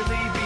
actually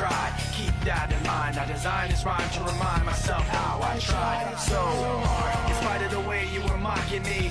try. Keep that in mind. I designed this rhyme to remind myself how I tried so hard. In spite of the way you were mocking me,